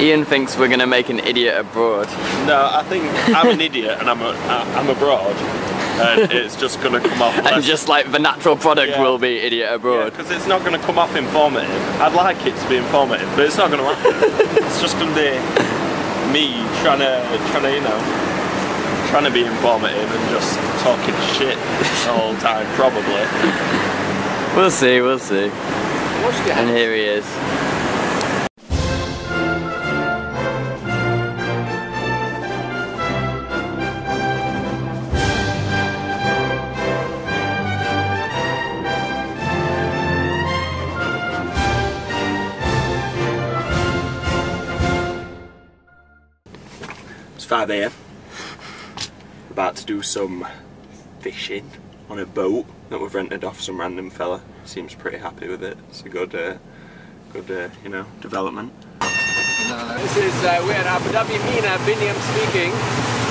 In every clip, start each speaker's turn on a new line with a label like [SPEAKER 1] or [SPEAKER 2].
[SPEAKER 1] Ian thinks we're gonna make an idiot abroad.
[SPEAKER 2] No, I think I'm an idiot and I'm a, I'm abroad, and it's just gonna come off.
[SPEAKER 1] And just like the natural product
[SPEAKER 2] Yeah.
[SPEAKER 1] will be idiot abroad.
[SPEAKER 2] because it's not gonna come off informative. I'd like it to be informative, but it's not gonna happen. it's just gonna be me trying to trying to you know trying to be informative and just talking shit the whole time, probably.
[SPEAKER 1] We'll see, we'll see. And here he is.
[SPEAKER 2] It's 5 a.m. About to do some fishing on a boat that we've rented off some random fella. Seems pretty happy with it. It's a good, uh, good, uh, you know, development.
[SPEAKER 3] This is uh, we're Abu Dhabi Mina Biniam speaking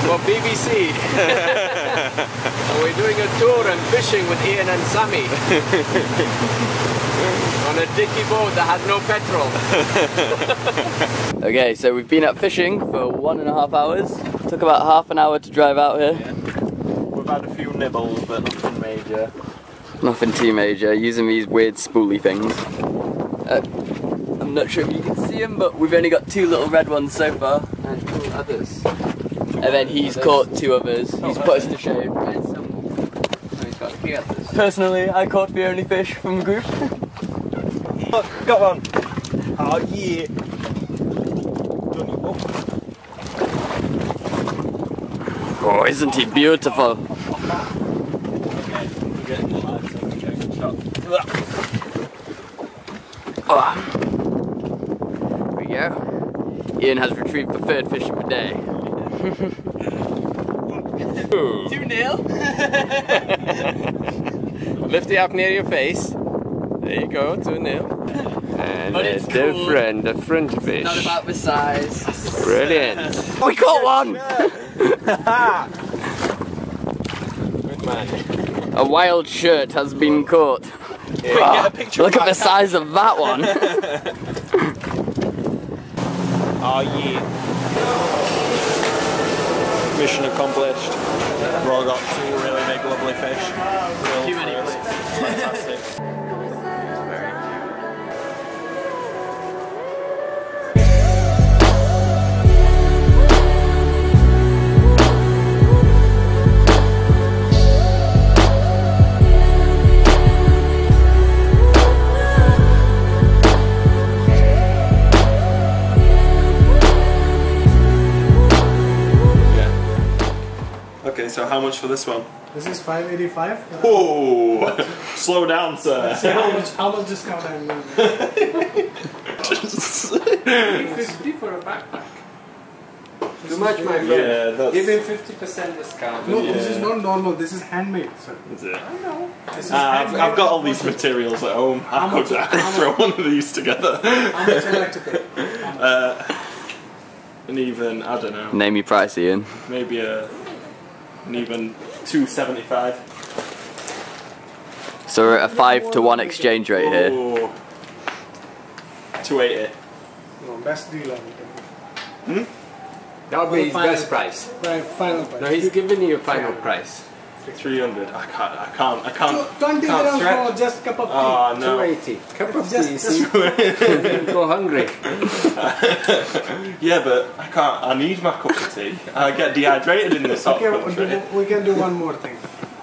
[SPEAKER 3] for BBC. and we're doing a tour and fishing with Ian and Sami. On a dicky boat that has no petrol.
[SPEAKER 1] Okay, so we've been up fishing for one and a half hours. Took about half an hour to drive out here.
[SPEAKER 2] We've had a few nibbles, but nothing major.
[SPEAKER 1] Nothing too major, using these weird spoolie things. Uh, I'm not sure if you can see them, but we've only got two little red ones so far.
[SPEAKER 3] And two others.
[SPEAKER 1] And then he's caught two others. He's put us to shame.
[SPEAKER 3] And some. So he's got three others.
[SPEAKER 1] Personally, I caught the only fish from the group.
[SPEAKER 2] Look, got one. Oh yeah.
[SPEAKER 1] Oh, isn't he beautiful? Oh. There we go. Ian has retrieved the third fish of the day. 2 0.
[SPEAKER 3] Lift it up near your face. There you go, 2 0. And
[SPEAKER 1] But
[SPEAKER 3] a
[SPEAKER 1] it's cool.
[SPEAKER 3] different, different fish.
[SPEAKER 1] Not about the size.
[SPEAKER 3] Brilliant.
[SPEAKER 1] We caught one!
[SPEAKER 3] Good man.
[SPEAKER 1] A wild shirt has been caught. Ah, look at the size of that one.
[SPEAKER 2] Oh yeah. Mission accomplished. We've all got two really big lovely fish. Too many. Fantastic. Okay, so how much for this one?
[SPEAKER 4] This is 585.
[SPEAKER 2] Whoa! Slow down, sir.
[SPEAKER 4] See how much how much discount I'm giving.
[SPEAKER 3] 50 for a backpack. Too much, my friend.
[SPEAKER 2] Yeah, that's.
[SPEAKER 3] Give him 50% discount.
[SPEAKER 4] No, this is not normal. This is handmade, sir.
[SPEAKER 2] Is it?
[SPEAKER 4] This is
[SPEAKER 2] Ah, I've,
[SPEAKER 4] handmade
[SPEAKER 2] I've got all these materials at home. I
[SPEAKER 4] How
[SPEAKER 2] could,
[SPEAKER 4] much-
[SPEAKER 2] I could
[SPEAKER 4] how
[SPEAKER 2] throw one of these together.
[SPEAKER 4] How much I like to pay?
[SPEAKER 2] Uh, and even, I don't know,
[SPEAKER 1] Name your price, Ian.
[SPEAKER 2] maybe a, an even 275.
[SPEAKER 1] So we're at a 5 to 1 exchange rate here.
[SPEAKER 2] Ooh. 280.
[SPEAKER 4] No, best deal I will take.
[SPEAKER 3] That would be his best price.
[SPEAKER 4] Right, final price.
[SPEAKER 3] No, he's giving you a final price.
[SPEAKER 2] 300. I can't, I can't, I can't.
[SPEAKER 4] 20
[SPEAKER 2] can't
[SPEAKER 4] grams
[SPEAKER 2] stretch.
[SPEAKER 4] for just a cup of tea.
[SPEAKER 2] Oh no.
[SPEAKER 3] 280. Cup of
[SPEAKER 4] Just-
[SPEAKER 3] tea,
[SPEAKER 4] just-
[SPEAKER 3] see? Go hungry.
[SPEAKER 2] Yeah, but I can't. I need my cup of tea. I get dehydrated in this hot
[SPEAKER 4] okay,
[SPEAKER 2] country.
[SPEAKER 4] we- we can do one more thing.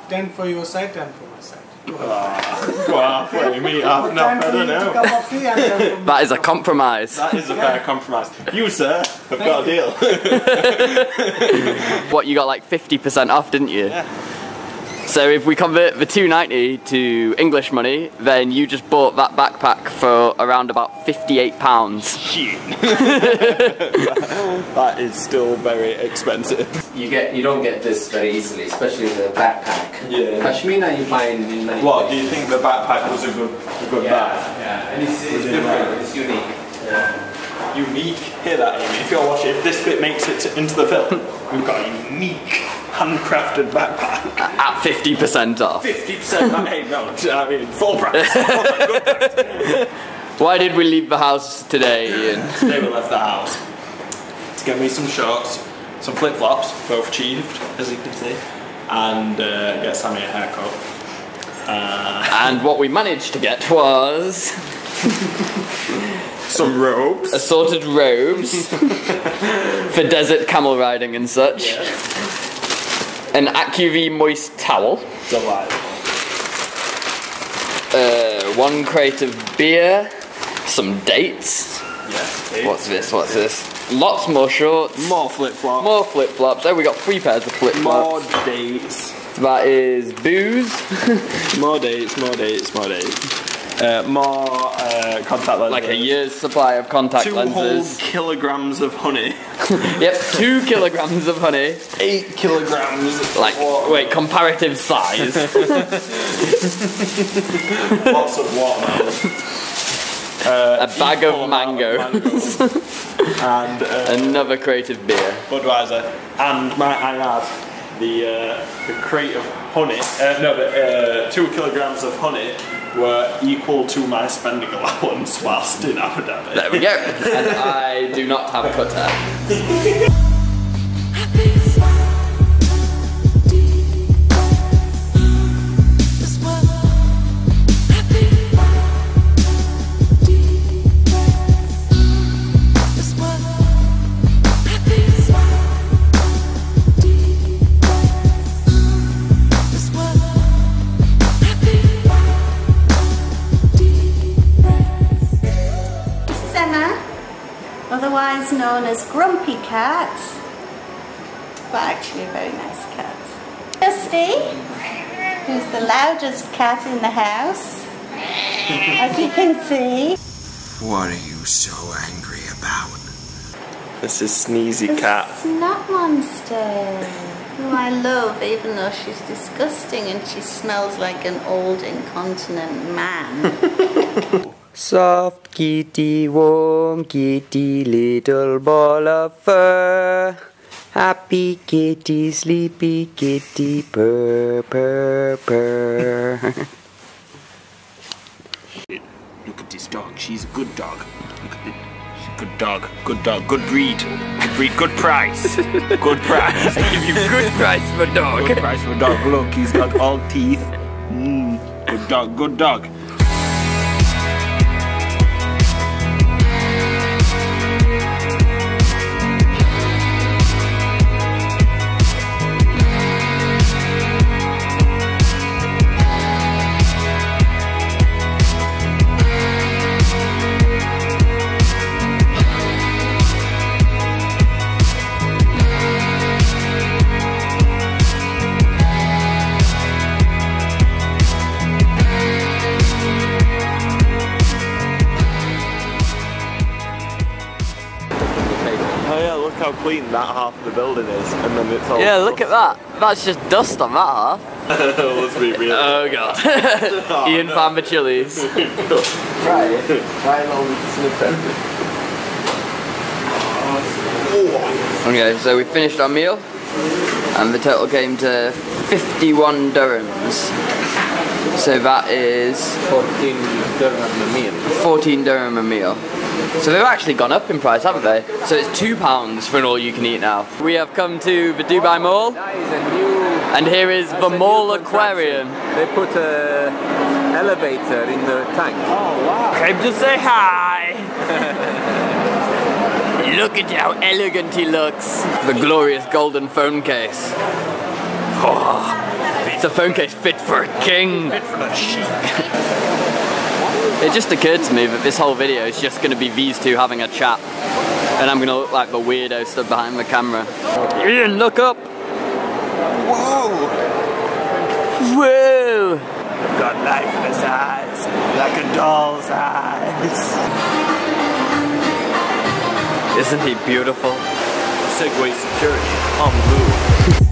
[SPEAKER 4] 10 for your side, 10 for my side.
[SPEAKER 2] Ah, go halfway, me half. No,
[SPEAKER 4] 10
[SPEAKER 2] I don't know.
[SPEAKER 4] cup of tea and 10 for me.
[SPEAKER 1] That is a compromise.
[SPEAKER 2] That is a fair compromise. You, sir, have got a deal.
[SPEAKER 1] What, you got like 50% off, didn't you?
[SPEAKER 2] Yeah.
[SPEAKER 1] So if we convert the 290 to English money, then you just bought that backpack for around about 58 pounds.
[SPEAKER 2] Shit. that is still very expensive.
[SPEAKER 3] You get you don't get this very easily, especially the backpack.
[SPEAKER 2] Yeah.
[SPEAKER 3] Pashmina you find in many
[SPEAKER 2] What, do you think the backpack was a good, a good
[SPEAKER 3] Yeah,
[SPEAKER 2] bag?
[SPEAKER 3] yeah. And it's, it's different, it's unique.
[SPEAKER 2] Unique. Hear that, Amy? If you're watching, if this bit makes it to, into the film, we've got a unique, handcrafted backpack.
[SPEAKER 1] At 50% off.
[SPEAKER 2] 50% that ain't no, I mean, full price.
[SPEAKER 1] Why did we leave the house today, Ian?
[SPEAKER 2] Today we left the house to get me some shorts, some flip flops, both achieved, as you can see, and uh, get Sami a haircut. Uh,
[SPEAKER 1] And what we managed to get was
[SPEAKER 2] some robes.
[SPEAKER 1] assorted robes for desert camel riding and such. An AccuV moist towel.
[SPEAKER 2] Delightful.
[SPEAKER 1] Uh, one crate of beer. Some dates.
[SPEAKER 2] Yes.
[SPEAKER 1] What's this? What's this? Lots more shorts.
[SPEAKER 2] More flip flops.
[SPEAKER 1] More flip flops. Oh, we got three pairs of flip flops.
[SPEAKER 2] More dates.
[SPEAKER 1] That is booze.
[SPEAKER 2] More dates. More dates. More dates. Uh, more uh, contact lenses.
[SPEAKER 1] like a year's supply of contact
[SPEAKER 2] Two whole
[SPEAKER 1] lenses.
[SPEAKER 2] kilograms of honey.
[SPEAKER 1] Yep, two kilograms of honey.
[SPEAKER 2] Eight kilograms.
[SPEAKER 1] Like, wait, comparative size.
[SPEAKER 2] Lots of watermelon.
[SPEAKER 1] A bag of
[SPEAKER 2] mango.
[SPEAKER 1] mangoes.
[SPEAKER 2] and uh,
[SPEAKER 1] Another crate of beer.
[SPEAKER 2] Budweiser, and might I add, the uh, the crate of honey, uh, no, the uh, two kilograms of honey were equal to my spending allowance whilst in Abu Dhabi.
[SPEAKER 1] There we go. and I do not have a hair.
[SPEAKER 5] otherwise known as Grumpy Cat, but actually a very nice cat. Dusty, who's the loudest cat in the house, as you can see.
[SPEAKER 6] What are you so angry about?
[SPEAKER 2] This is Sneezy Cat.
[SPEAKER 5] Snot Monster, who I love, even though she's disgusting and she smells like an old incontinent man.
[SPEAKER 1] Soft kitty, warm kitty, little ball of fur. Happy kitty, sleepy kitty, purr, purr, purr.
[SPEAKER 6] Look at this dog. She's a good dog. Look at a good dog. Good dog. Good breed. Good breed. Good price. Good price.
[SPEAKER 1] I give you good price for dog.
[SPEAKER 6] Good price for dog. Look, he's got all teeth. Mm. Good dog. Good dog.
[SPEAKER 2] Half of the building is, and then it's all.
[SPEAKER 1] Yeah, look at that. That's just dust on that half.
[SPEAKER 2] Let's be real.
[SPEAKER 1] Oh god. Ian oh, found the chilies.
[SPEAKER 2] Try it. Try a little snippet.
[SPEAKER 1] Okay, so we finished our meal, and the total came to 51 dirhams. So that is
[SPEAKER 3] 14 dirham a meal.
[SPEAKER 1] 14 dirham a meal. So they've actually gone up in price, haven't they? So it's two pounds for an all-you-can-eat now. We have come to the Dubai Mall,
[SPEAKER 3] That is a new.
[SPEAKER 1] and here is the
[SPEAKER 3] that's a new
[SPEAKER 1] Mall. Aquarium.
[SPEAKER 3] They put a elevator in the tank. Oh wow!
[SPEAKER 1] Came to say hi. Look at how elegant he looks. The glorious golden phone case. Oh, it's a phone case fit for a king. It just occurred to me that this whole video is just going to be these two having a chat. And I'm going to look like the weirdo stood behind the camera. Ian, look up.
[SPEAKER 2] Whoa!
[SPEAKER 1] Whoa.
[SPEAKER 2] Got lifeless eyes, like a doll's eyes.
[SPEAKER 1] Isn't he beautiful?
[SPEAKER 2] Segway security on blue.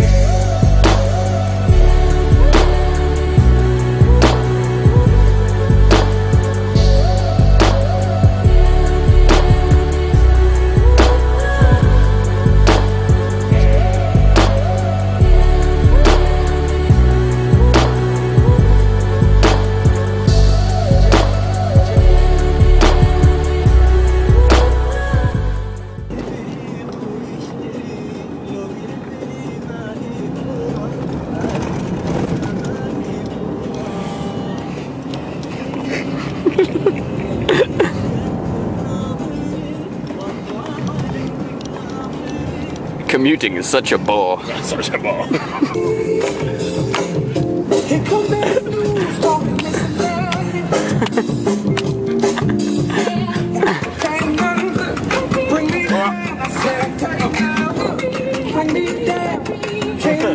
[SPEAKER 1] Commuting is such a bore.
[SPEAKER 2] Such a ball.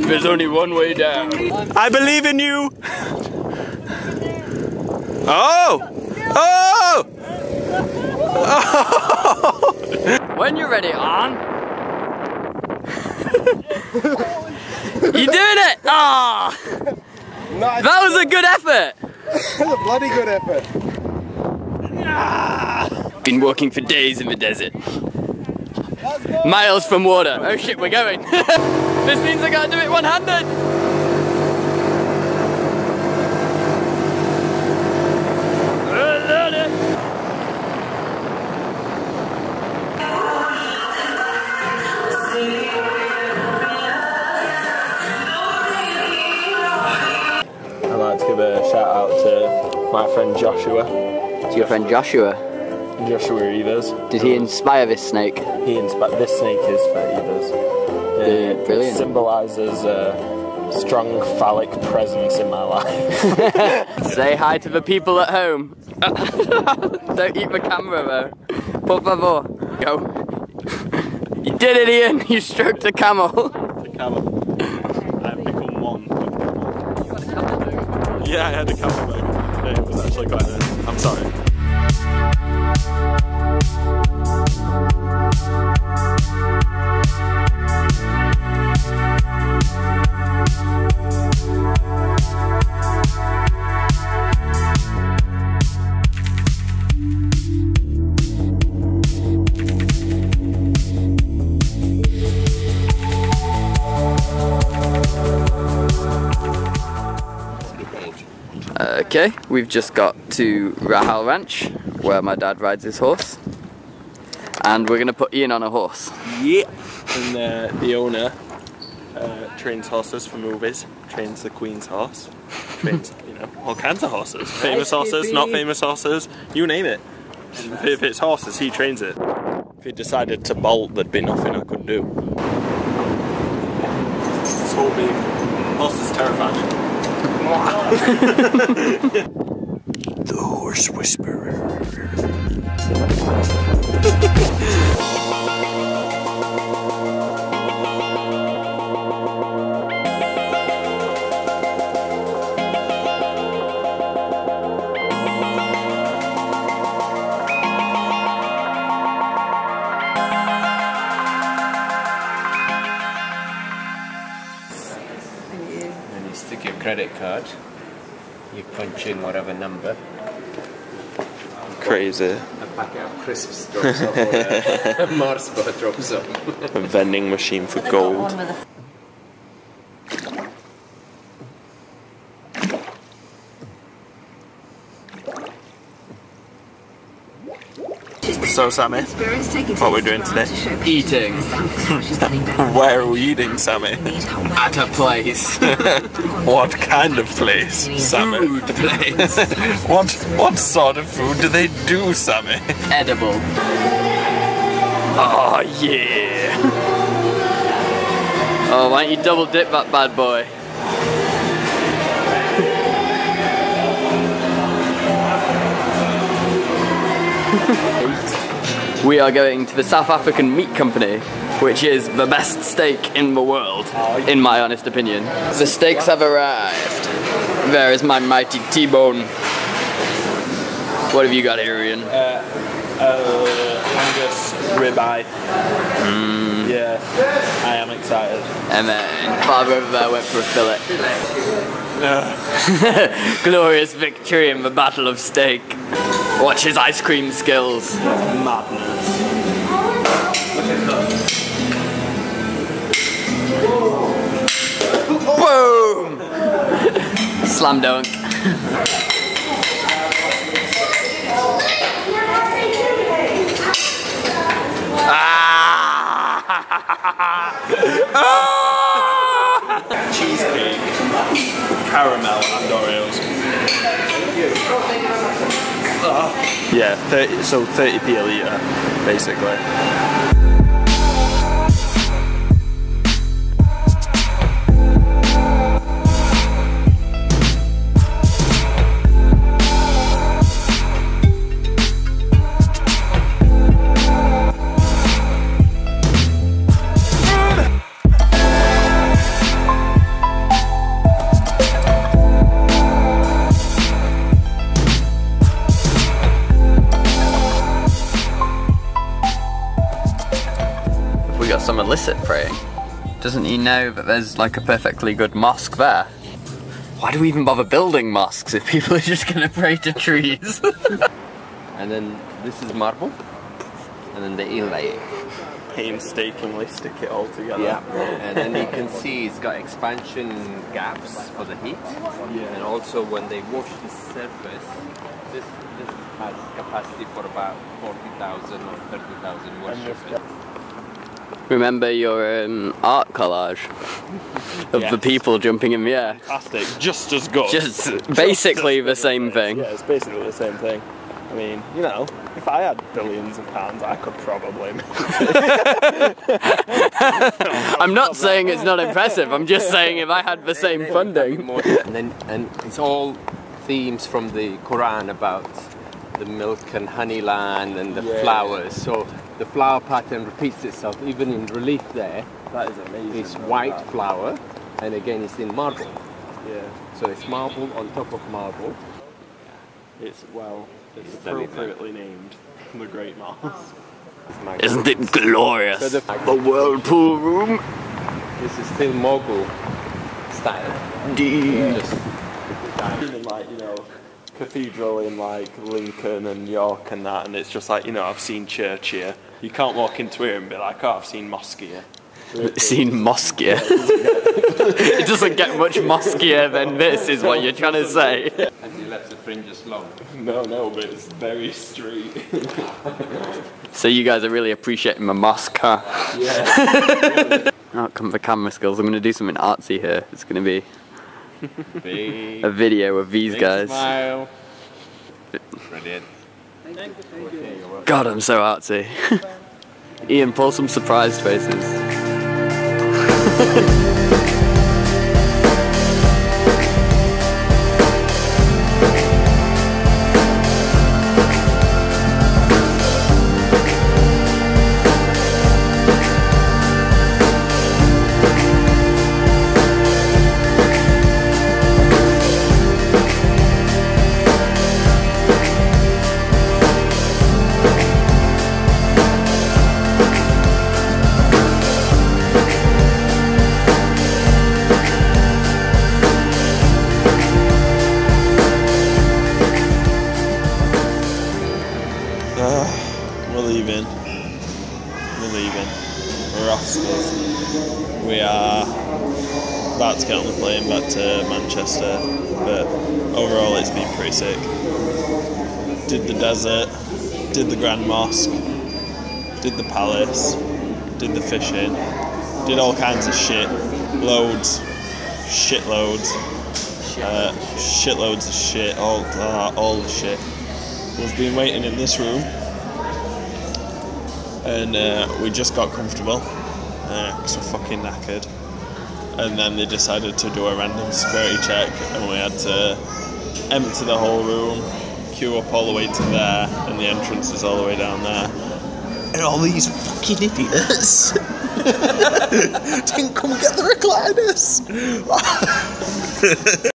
[SPEAKER 1] There's only one way down.
[SPEAKER 2] I believe in you. Oh! Oh!
[SPEAKER 1] When you're ready, on. you doing it! Ah! Nice that was a good effort!
[SPEAKER 4] that was a bloody good effort.
[SPEAKER 1] Been working for days in the desert. Miles from water. Oh shit, we're going. this means I got to do it
[SPEAKER 2] 100! To
[SPEAKER 1] your friend Joshua.
[SPEAKER 2] Joshua Evers.
[SPEAKER 1] Did he inspire this snake?
[SPEAKER 2] He inspired this snake is for Evers. It
[SPEAKER 1] Yeah, brilliant.
[SPEAKER 2] symbolises a strong phallic presence in my life.
[SPEAKER 1] Say hi to the people at home. Don't eat the camera though. Por favor. Go. You did it, Ian. You stroked a camel.
[SPEAKER 2] the camel. I've become one with the camel. Yeah, I had a camel bag. Yeah, it was actually quite nice. I'm sorry.
[SPEAKER 1] Okay, we've just got to Rahal Ranch, where my dad rides his horse. And we're gonna put Ian on a horse.
[SPEAKER 2] Yeah. And uh, the owner uh, trains horses for movies, trains the Queen's horse, trains, you know, all kinds of horses. Famous horses, not famous horses, you name it. If it's horses, he trains it. If he decided to bolt, there'd be nothing I could do. So big. Horse is terrifying. the horse whisperer.
[SPEAKER 3] Stick your credit card. You punch in whatever number.
[SPEAKER 2] Crazy.
[SPEAKER 3] A packet of crisps drops off or a, a Mars bar drops off.
[SPEAKER 2] A vending machine for gold. So Sami, what we're doing today?
[SPEAKER 1] Eating
[SPEAKER 2] Where are we eating, Sami?
[SPEAKER 1] at a place.
[SPEAKER 2] What kind of place, Sami?
[SPEAKER 1] Food place.
[SPEAKER 2] What what sort of food do they do, Sami?
[SPEAKER 1] Edible. Oh yeah. Oh, why don't you double dip that bad boy? We are going to the South African Meat Company, which is the best steak in the world, in my honest opinion. The steaks have arrived. There is my mighty T-bone. What have you got here, Ian?
[SPEAKER 2] Uh, Angus ribeye. Yeah, I am excited.
[SPEAKER 1] And then father over there went for a fillet. Glorious victory in the Battle of Steak. Watch his ice cream skills.
[SPEAKER 2] Madness.
[SPEAKER 1] Boom! Slam dunk. ah!
[SPEAKER 2] Cheesecake, caramel, and Oreos. Yeah, 30, so 30p a litre, basically.
[SPEAKER 1] Got some illicit praying. Doesn't he know that there's like a perfectly good mosque there? Why do we even bother building mosques if people are just gonna pray to trees?
[SPEAKER 3] And then this is marble. And then the inlay.
[SPEAKER 2] Painstakingly stick it all together.
[SPEAKER 3] Yeah. and then you can see it's got expansion gaps for the heat. And also when they wash the surface, this, this has capacity for about 40,000 or 30,000 worshippers.
[SPEAKER 1] Remember your um, art collage of the people jumping in the air?
[SPEAKER 2] Fantastic. Just as good.
[SPEAKER 1] Just basically the same thing.
[SPEAKER 2] Yeah, it's basically the same thing. I mean, you know, if I had billions of pounds, I could probably.
[SPEAKER 1] I'm not saying it's not impressive, I'm just saying if I had the same funding.
[SPEAKER 3] and then and it's all themes from the Quran about the milk and honey land and the
[SPEAKER 2] Yeah.
[SPEAKER 3] flowers. So the flower pattern repeats itself even in relief there.
[SPEAKER 2] that is amazing.
[SPEAKER 3] It's white flower and again it's in marble.
[SPEAKER 2] Yeah.
[SPEAKER 3] So it's marble on top of marble.
[SPEAKER 2] It's well, it's
[SPEAKER 3] Stunning,
[SPEAKER 2] appropriately named the Great Mosque.
[SPEAKER 1] Isn't it glorious?
[SPEAKER 3] So the-
[SPEAKER 1] the whirlpool room.
[SPEAKER 3] This is still Mogul style.
[SPEAKER 1] D-
[SPEAKER 3] Just
[SPEAKER 2] in like you know cathedral in like Lincoln and York and that, and it's just like you know I've seen church here. You can't walk into here and be like, oh, I've seen mosque here.
[SPEAKER 1] Seen mosquier. it doesn't get much mosquier than this, is what you're trying to say.
[SPEAKER 3] and you left the fringes long.
[SPEAKER 2] No, no, but it's very straight.
[SPEAKER 1] So you guys are really appreciating my mosque, huh? Yeah. Out oh, come for camera skills. I'm going to do something artsy here. It's going to be
[SPEAKER 3] Big,
[SPEAKER 1] a video of these
[SPEAKER 3] big
[SPEAKER 1] guys.
[SPEAKER 3] smile. Brilliant.
[SPEAKER 1] God, I'm so artsy. Ian, pull some surprised faces.
[SPEAKER 2] desert, did the Grand Mosque, did the palace, did the fishing, did all kinds of shit, loads, shitloads, uh, shitloads of shit, all uh, all the shit. We've been waiting in this room and uh, we just got comfortable because we're fucking knackered. And then they decided to do a random security check, and we had to empty the whole room, queue up all the way to there, and the entrance is all the way down there. And all these fucking idiots didn't come get the recliners.